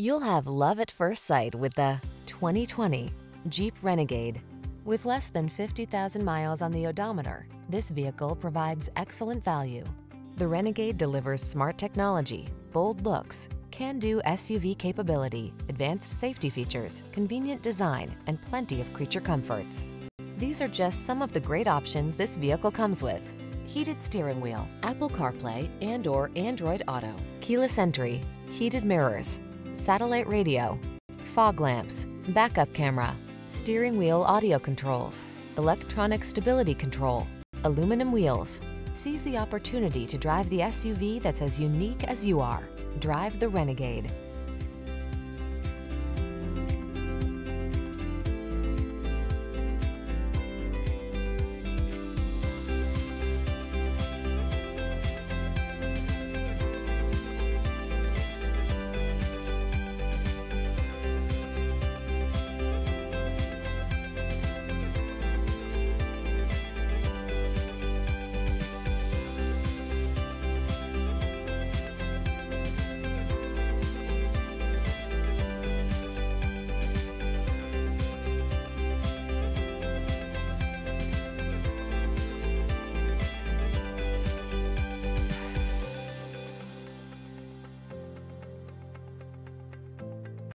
You'll have love at first sight with the 2020 Jeep Renegade. With less than 50,000 miles on the odometer, this vehicle provides excellent value. The Renegade delivers smart technology, bold looks, can-do SUV capability, advanced safety features, convenient design, and plenty of creature comforts. These are just some of the great options this vehicle comes with. Heated steering wheel, Apple CarPlay and or Android Auto, keyless entry, heated mirrors, satellite radio, fog lamps, backup camera, steering wheel audio controls, electronic stability control, aluminum wheels. Seize the opportunity to drive the SUV that's as unique as you are. Drive the Renegade.